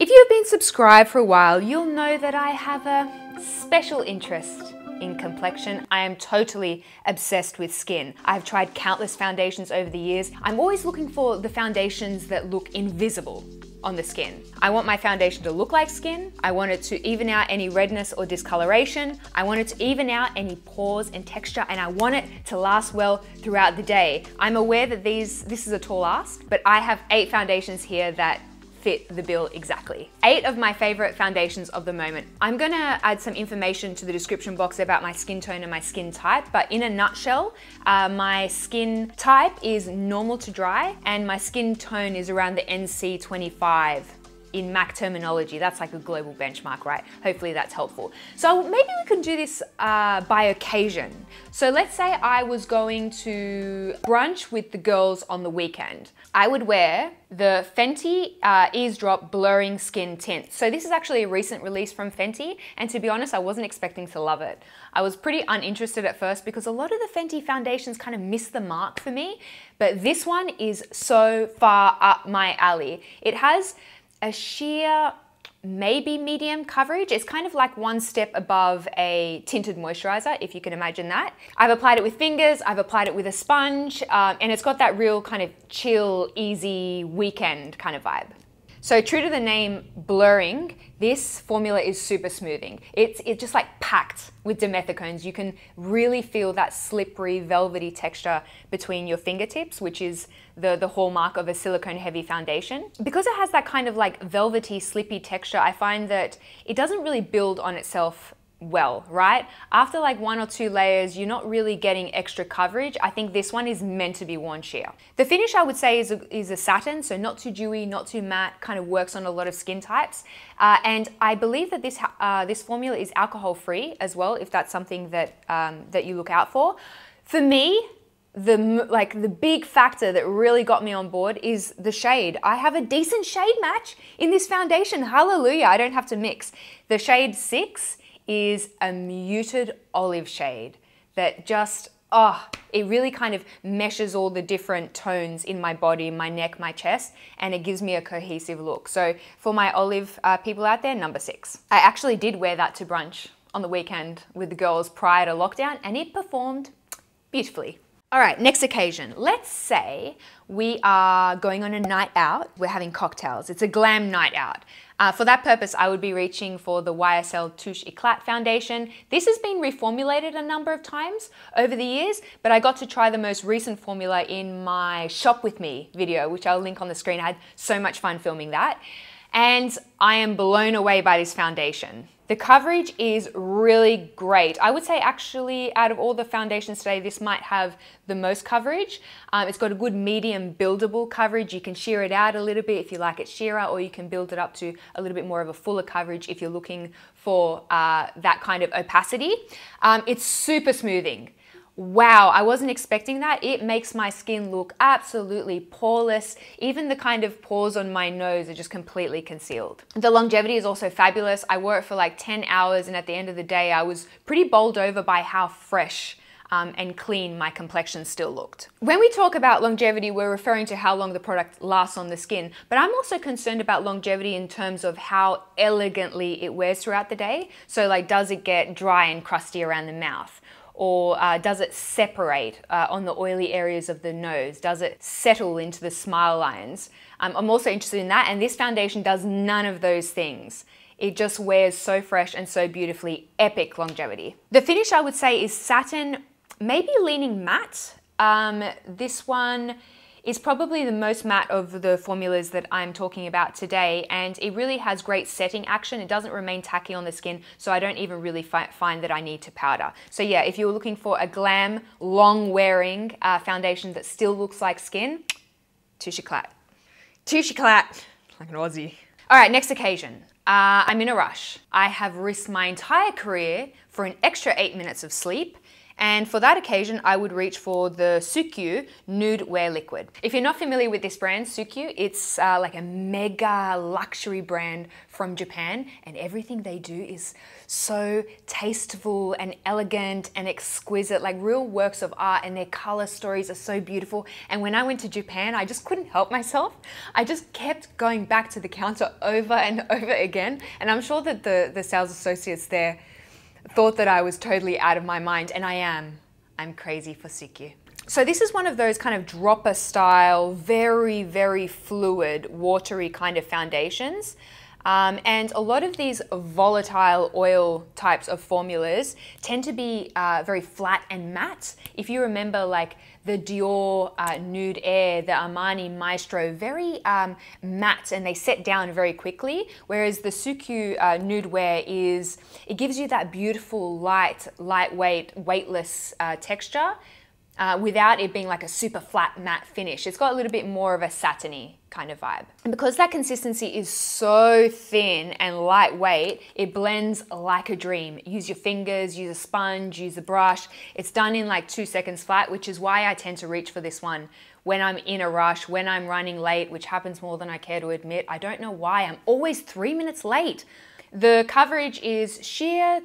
If you have been subscribed for a while, you'll know that I have a special interest in complexion. I am totally obsessed with skin. I've tried countless foundations over the years. I'm always looking for the foundations that look invisible on the skin. I want my foundation to look like skin. I want it to even out any redness or discoloration. I want it to even out any pores and texture and I want it to last well throughout the day. I'm aware that these this is a tall ask, but I have eight foundations here that fit the bill exactly. Eight of my favorite foundations of the moment. I'm gonna add some information to the description box about my skin tone and my skin type, but in a nutshell, uh, my skin type is normal to dry and my skin tone is around the NC25 in MAC terminology. That's like a global benchmark, right? Hopefully that's helpful. So maybe we can do this uh, by occasion. So let's say I was going to brunch with the girls on the weekend. I would wear the Fenty uh, Eaze Drop Blurring Skin Tint. So this is actually a recent release from Fenty, and to be honest, I wasn't expecting to love it. I was pretty uninterested at first because a lot of the Fenty foundations kind of miss the mark for me, but this one is so far up my alley. It has a sheer maybe medium coverage. It's kind of like one step above a tinted moisturizer, if you can imagine that. I've applied it with fingers, I've applied it with a sponge, um, and it's got that real kind of chill, easy weekend kind of vibe. So true to the name blurring, this formula is super smoothing. It's, it's just like packed with dimethicones. You can really feel that slippery, velvety texture between your fingertips, which is the, the hallmark of a silicone heavy foundation. Because it has that kind of like velvety, slippy texture, I find that it doesn't really build on itself well, right? After like one or two layers, you're not really getting extra coverage. I think this one is meant to be worn sheer. The finish I would say is a, is a satin, so not too dewy, not too matte, kind of works on a lot of skin types. Uh, and I believe that this, uh, this formula is alcohol free as well, if that's something that, um, that you look out for. For me, the like the big factor that really got me on board is the shade. I have a decent shade match in this foundation. Hallelujah, I don't have to mix. The shade 6 is a muted olive shade that just, oh, it really kind of meshes all the different tones in my body, my neck, my chest, and it gives me a cohesive look. So for my olive uh, people out there, number six. I actually did wear that to brunch on the weekend with the girls prior to lockdown and it performed beautifully. All right, next occasion. Let's say we are going on a night out. We're having cocktails. It's a glam night out. Uh, for that purpose, I would be reaching for the YSL Touche Eclat foundation. This has been reformulated a number of times over the years, but I got to try the most recent formula in my Shop With Me video, which I'll link on the screen. I had so much fun filming that. And I am blown away by this foundation. The coverage is really great. I would say actually out of all the foundations today, this might have the most coverage. Um, it's got a good medium buildable coverage. You can sheer it out a little bit if you like it sheerer, or you can build it up to a little bit more of a fuller coverage if you're looking for uh, that kind of opacity. Um, it's super smoothing. Wow, I wasn't expecting that. It makes my skin look absolutely poreless. Even the kind of pores on my nose are just completely concealed. The longevity is also fabulous. I wore it for like 10 hours and at the end of the day, I was pretty bowled over by how fresh um, and clean my complexion still looked. When we talk about longevity, we're referring to how long the product lasts on the skin, but I'm also concerned about longevity in terms of how elegantly it wears throughout the day. So like, does it get dry and crusty around the mouth? Or uh, does it separate uh, on the oily areas of the nose? Does it settle into the smile lines? Um, I'm also interested in that, and this foundation does none of those things. It just wears so fresh and so beautifully, epic longevity. The finish I would say is satin, maybe leaning matte. Um, this one is probably the most matte of the formulas that I'm talking about today and it really has great setting action. It doesn't remain tacky on the skin so I don't even really fi find that I need to powder. So yeah, if you're looking for a glam, long wearing uh, foundation that still looks like skin, Touche Clat. Touche Clat, like an Aussie. All right, next occasion. Uh, I'm in a rush. I have risked my entire career for an extra eight minutes of sleep And for that occasion, I would reach for the Suqqu Nude Wear Liquid. If you're not familiar with this brand, Suqqu, it's uh, like a mega luxury brand from Japan, and everything they do is so tasteful and elegant and exquisite, like real works of art, and their color stories are so beautiful. And when I went to Japan, I just couldn't help myself. I just kept going back to the counter over and over again, and I'm sure that the, the sales associates there thought that I was totally out of my mind, and I am. I'm crazy for Suqqu. So this is one of those kind of dropper style, very, very fluid, watery kind of foundations. Um, and a lot of these volatile oil types of formulas tend to be uh, very flat and matte. If you remember, like the Dior uh, Nude Air, the Armani Maestro, very um, matte and they set down very quickly. Whereas the Suqqu uh, Nude Wear is, it gives you that beautiful, light, lightweight, weightless uh, texture uh, without it being like a super flat matte finish. It's got a little bit more of a satiny kind of vibe. And because that consistency is so thin and lightweight, it blends like a dream. Use your fingers, use a sponge, use a brush. It's done in like two seconds flat, which is why I tend to reach for this one when I'm in a rush, when I'm running late, which happens more than I care to admit. I don't know why, I'm always three minutes late. The coverage is sheer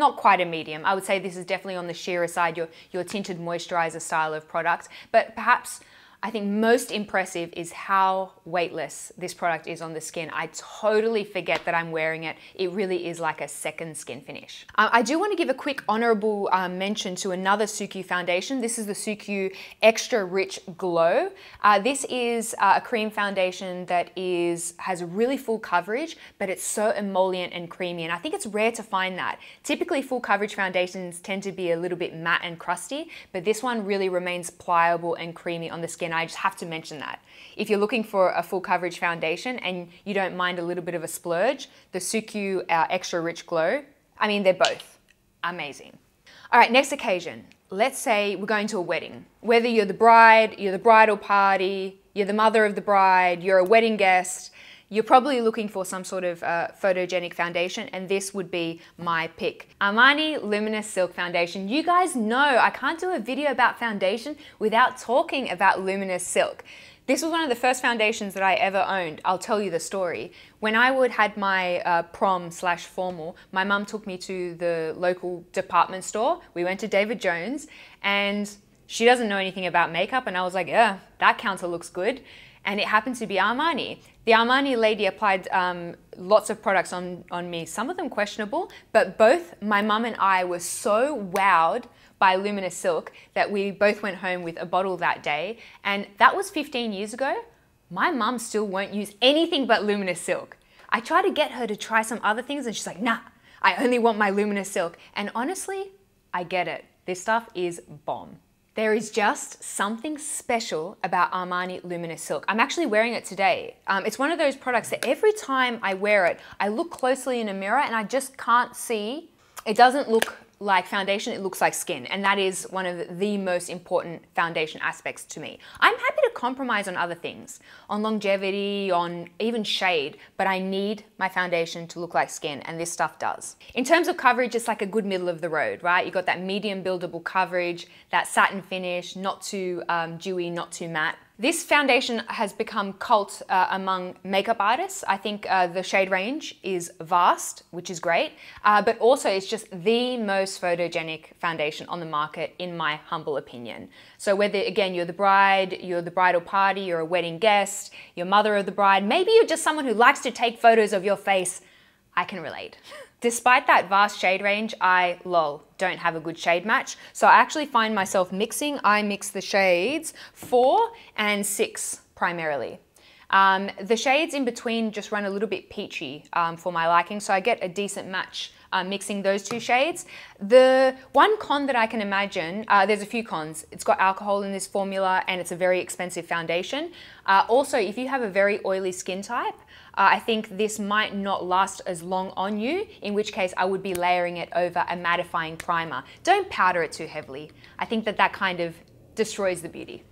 not quite a medium. I would say this is definitely on the sheerer side, your, your tinted moisturizer style of product, but perhaps I think most impressive is how weightless this product is on the skin. I totally forget that I'm wearing it. It really is like a second skin finish. Uh, I do want to give a quick honorable uh, mention to another Suqqu foundation. This is the Suqqu Extra Rich Glow. Uh, this is uh, a cream foundation that is has really full coverage, but it's so emollient and creamy, and I think it's rare to find that. Typically, full coverage foundations tend to be a little bit matte and crusty, but this one really remains pliable and creamy on the skin and I just have to mention that. If you're looking for a full coverage foundation and you don't mind a little bit of a splurge, the Suqqu uh, Extra Rich Glow, I mean, they're both amazing. All right, next occasion. Let's say we're going to a wedding. Whether you're the bride, you're the bridal party, you're the mother of the bride, you're a wedding guest, you're probably looking for some sort of uh, photogenic foundation and this would be my pick. Armani Luminous Silk Foundation. You guys know I can't do a video about foundation without talking about Luminous Silk. This was one of the first foundations that I ever owned. I'll tell you the story. When I would had my uh, prom slash formal, my mum took me to the local department store. We went to David Jones and she doesn't know anything about makeup and I was like, yeah, that counter looks good and it happened to be Armani. The Armani lady applied um, lots of products on, on me, some of them questionable, but both my mum and I were so wowed by Luminous Silk that we both went home with a bottle that day. And that was 15 years ago. My mum still won't use anything but Luminous Silk. I try to get her to try some other things and she's like, nah, I only want my Luminous Silk. And honestly, I get it. This stuff is bomb. There is just something special about Armani Luminous Silk. I'm actually wearing it today. Um, it's one of those products that every time I wear it, I look closely in a mirror and I just can't see. It doesn't look like foundation, it looks like skin. And that is one of the most important foundation aspects to me. I'm happy compromise on other things, on longevity, on even shade, but I need my foundation to look like skin, and this stuff does. In terms of coverage, it's like a good middle of the road, right? You've got that medium buildable coverage, that satin finish, not too um, dewy, not too matte. This foundation has become cult uh, among makeup artists. I think uh, the shade range is vast, which is great, uh, but also it's just the most photogenic foundation on the market, in my humble opinion. So whether, again, you're the bride, you're the bridal party, you're a wedding guest, you're mother of the bride, maybe you're just someone who likes to take photos of your face, I can relate. Despite that vast shade range, I, lol, don't have a good shade match. So I actually find myself mixing. I mix the shades four and six primarily. Um, the shades in between just run a little bit peachy um, for my liking, so I get a decent match uh, mixing those two shades. The one con that I can imagine, uh, there's a few cons. It's got alcohol in this formula and it's a very expensive foundation. Uh, also, if you have a very oily skin type, uh, I think this might not last as long on you, in which case I would be layering it over a mattifying primer. Don't powder it too heavily. I think that that kind of destroys the beauty.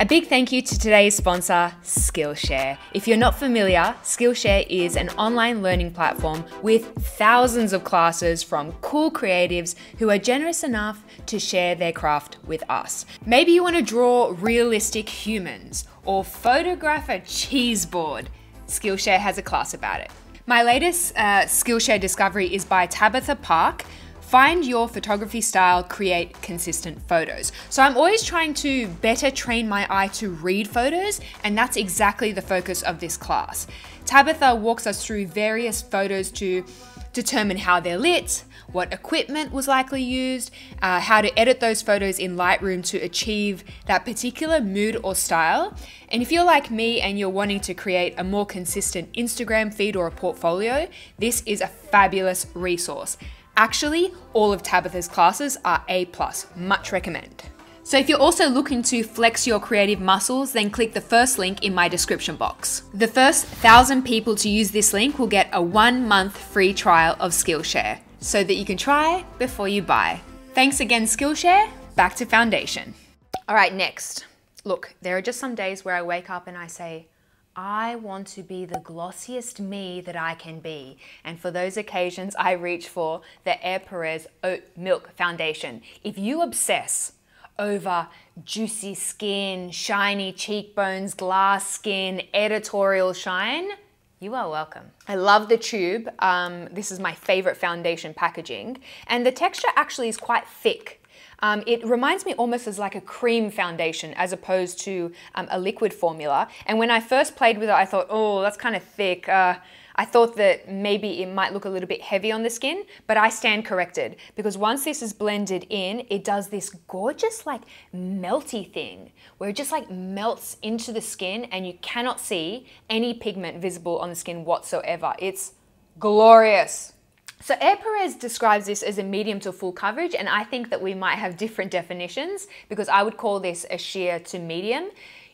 A big thank you to today's sponsor, Skillshare. If you're not familiar, Skillshare is an online learning platform with thousands of classes from cool creatives who are generous enough to share their craft with us. Maybe you want to draw realistic humans or photograph a cheese board. Skillshare has a class about it. My latest uh, Skillshare discovery is by Tabitha Park. Find your photography style, create consistent photos. So I'm always trying to better train my eye to read photos, and that's exactly the focus of this class. Tabitha walks us through various photos to determine how they're lit, what equipment was likely used, uh, how to edit those photos in Lightroom to achieve that particular mood or style. And if you're like me and you're wanting to create a more consistent Instagram feed or a portfolio, this is a fabulous resource. Actually, all of Tabitha's classes are A+, much recommend. So if you're also looking to flex your creative muscles, then click the first link in my description box. The first thousand people to use this link will get a one month free trial of Skillshare so that you can try before you buy. Thanks again, Skillshare. Back to foundation. All right, next. Look, there are just some days where I wake up and I say, I want to be the glossiest me that I can be. And for those occasions, I reach for the Ere Perez Oat Milk Foundation. If you obsess over juicy skin, shiny cheekbones, glass skin, editorial shine, you are welcome. I love the tube. Um, this is my favorite foundation packaging. And the texture actually is quite thick. Um, it reminds me almost as like a cream foundation as opposed to um, a liquid formula. And when I first played with it, I thought, oh, that's kind of thick. Uh, I thought that maybe it might look a little bit heavy on the skin, but I stand corrected because once this is blended in, it does this gorgeous like melty thing where it just like melts into the skin and you cannot see any pigment visible on the skin whatsoever. It's glorious. So Ere Perez describes this as a medium to full coverage, and I think that we might have different definitions because I would call this a sheer to medium.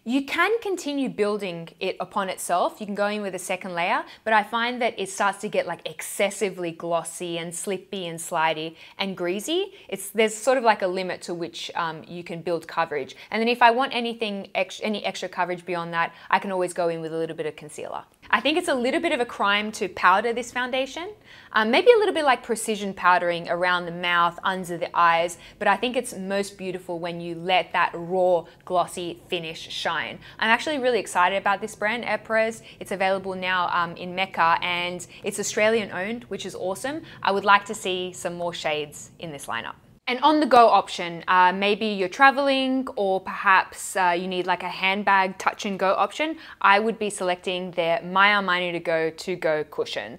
You can continue building it upon itself. You can go in with a second layer, but I find that it starts to get like excessively glossy and slippy and slidey and greasy. It's there's sort of like a limit to which um, you can build coverage. And then if I want anything, ex any extra coverage beyond that, I can always go in with a little bit of concealer. I think it's a little bit of a crime to powder this foundation. Um, maybe a little bit like precision powdering around the mouth, under the eyes, but I think it's most beautiful when you let that raw, glossy finish shine. I'm actually really excited about this brand, Perez. It's available now um, in Mecca and it's Australian owned, which is awesome. I would like to see some more shades in this lineup. An on the go option, uh, maybe you're traveling or perhaps uh, you need like a handbag touch and go option, I would be selecting their My Armani to Go to go cushion.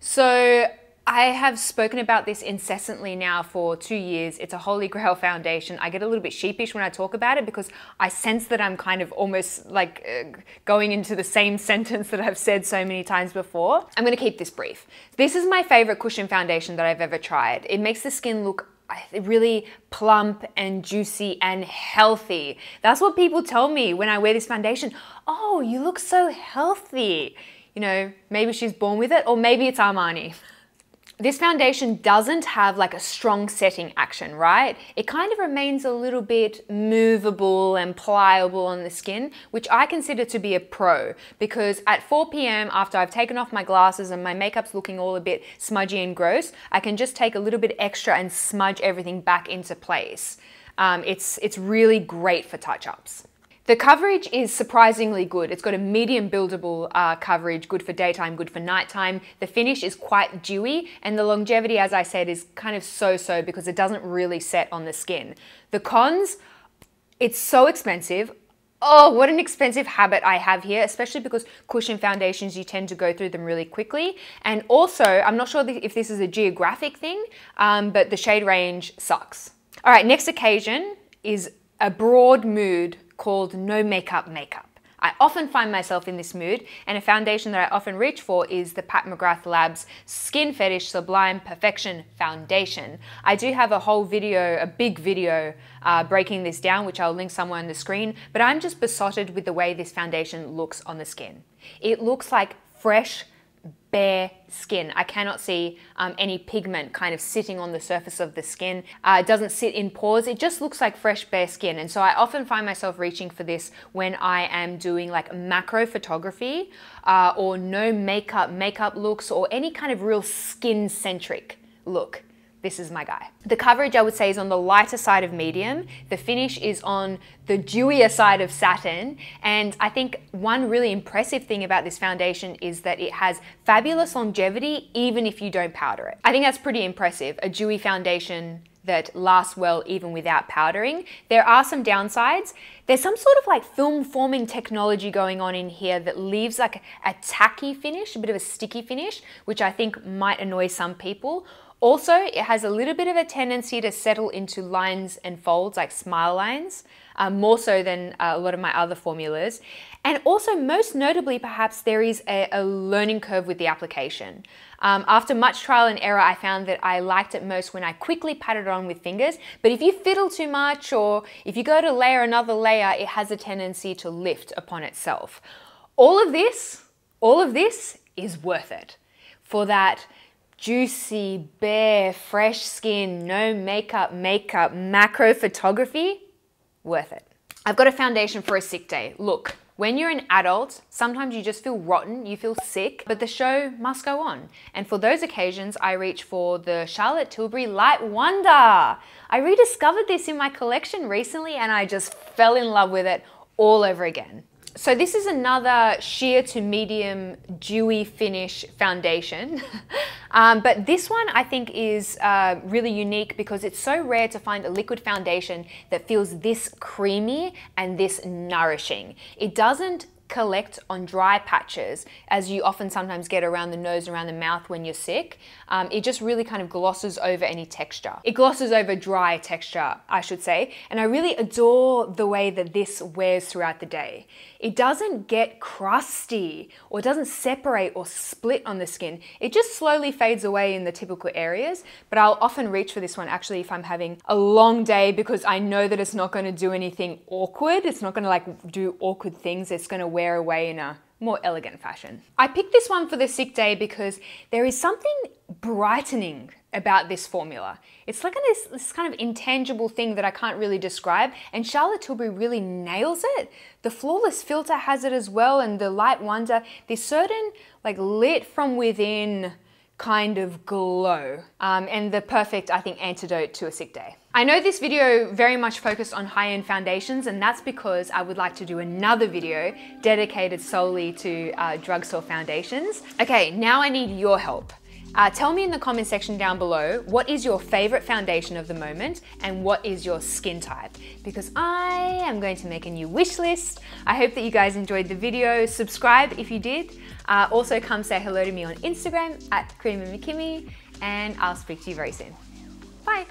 So I have spoken about this incessantly now for two years. It's a holy grail foundation. I get a little bit sheepish when I talk about it because I sense that I'm kind of almost like uh, going into the same sentence that I've said so many times before. I'm gonna keep this brief. This is my favorite cushion foundation that I've ever tried. It makes the skin look really plump and juicy and healthy. That's what people tell me when I wear this foundation. Oh, you look so healthy. You know, maybe she's born with it or maybe it's Armani. This foundation doesn't have like a strong setting action, right? It kind of remains a little bit movable and pliable on the skin, which I consider to be a pro because at 4 p.m. after I've taken off my glasses and my makeup's looking all a bit smudgy and gross, I can just take a little bit extra and smudge everything back into place. Um, it's, it's really great for touch-ups. The coverage is surprisingly good. It's got a medium buildable uh, coverage, good for daytime, good for nighttime. The finish is quite dewy and the longevity, as I said, is kind of so-so because it doesn't really set on the skin. The cons, it's so expensive. Oh, what an expensive habit I have here, especially because cushion foundations, you tend to go through them really quickly. And also, I'm not sure if this is a geographic thing, um, but the shade range sucks. All right, next occasion is a broad mood called No Makeup Makeup. I often find myself in this mood, and a foundation that I often reach for is the Pat McGrath Labs Skin Fetish Sublime Perfection Foundation. I do have a whole video, a big video, uh, breaking this down, which I'll link somewhere on the screen, but I'm just besotted with the way this foundation looks on the skin. It looks like fresh, bare skin. I cannot see um, any pigment kind of sitting on the surface of the skin. Uh, it doesn't sit in pores. It just looks like fresh bare skin. And so I often find myself reaching for this when I am doing like macro photography uh, or no makeup makeup looks or any kind of real skin centric look this is my guy. The coverage I would say is on the lighter side of medium. The finish is on the dewier side of satin. And I think one really impressive thing about this foundation is that it has fabulous longevity even if you don't powder it. I think that's pretty impressive. A dewy foundation that lasts well even without powdering. There are some downsides. There's some sort of like film forming technology going on in here that leaves like a tacky finish, a bit of a sticky finish, which I think might annoy some people. Also, it has a little bit of a tendency to settle into lines and folds like smile lines, um, more so than uh, a lot of my other formulas. And also, most notably, perhaps there is a, a learning curve with the application. Um, after much trial and error, I found that I liked it most when I quickly patted it on with fingers. But if you fiddle too much or if you go to layer another layer, it has a tendency to lift upon itself. All of this, all of this is worth it for that juicy, bare, fresh skin, no makeup, makeup, macro photography, worth it. I've got a foundation for a sick day. Look, when you're an adult, sometimes you just feel rotten, you feel sick, but the show must go on. And for those occasions, I reach for the Charlotte Tilbury Light Wonder. I rediscovered this in my collection recently and I just fell in love with it all over again. So this is another sheer to medium dewy finish foundation. um, but this one I think is uh, really unique because it's so rare to find a liquid foundation that feels this creamy and this nourishing. It doesn't collect on dry patches, as you often sometimes get around the nose, around the mouth when you're sick. Um, it just really kind of glosses over any texture. It glosses over dry texture, I should say. And I really adore the way that this wears throughout the day. It doesn't get crusty or doesn't separate or split on the skin. It just slowly fades away in the typical areas, but I'll often reach for this one actually if I'm having a long day because I know that it's not going to do anything awkward. It's not going to like do awkward things. It's going to wear away in a more elegant fashion. I picked this one for the sick day because there is something brightening about this formula. It's like this, this kind of intangible thing that I can't really describe, and Charlotte Tilbury really nails it. The Flawless Filter has it as well, and the Light Wonder, this certain like lit from within kind of glow, um, and the perfect, I think, antidote to a sick day. I know this video very much focused on high-end foundations and that's because I would like to do another video dedicated solely to uh, drugstore foundations. Okay, now I need your help. Uh, tell me in the comment section down below what is your favorite foundation of the moment and what is your skin type because I am going to make a new wish list. I hope that you guys enjoyed the video. Subscribe if you did. Uh, also come say hello to me on Instagram at Karima McKimmie and I'll speak to you very soon. Bye.